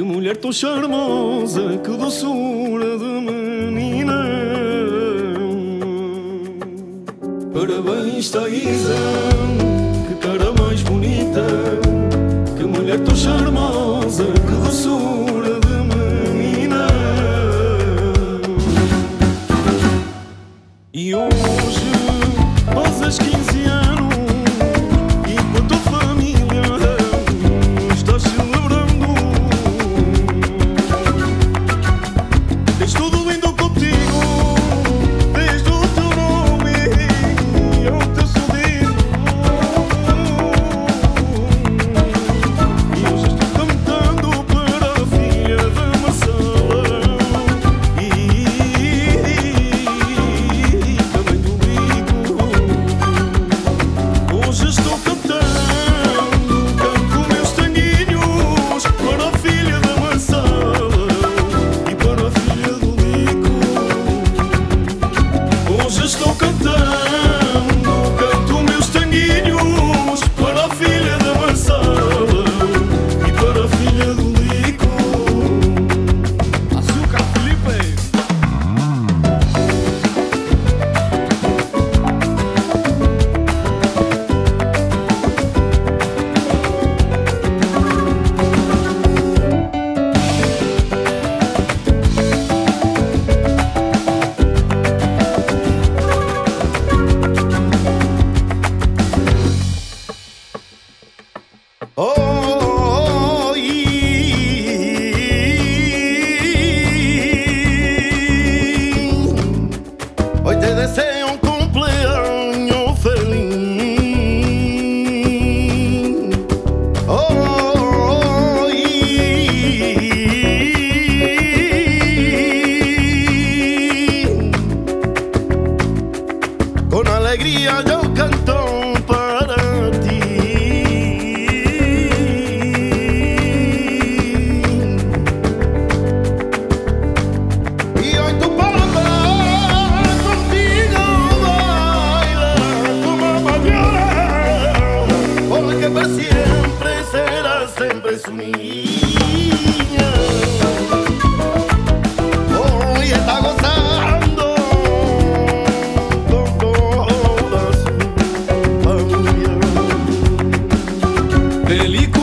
Que mulher tão charmosa, que doçura de menina. Parabéns, Thaisa, que cara mais bonita. Que mulher tão charmosa. alegria não cantar. película.